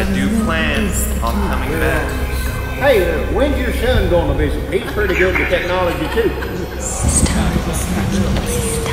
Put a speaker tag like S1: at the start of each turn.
S1: I do plan on coming back.
S2: Hey, uh, when's your son going to visit? He's pretty good with technology too.
S3: Stop. Stop.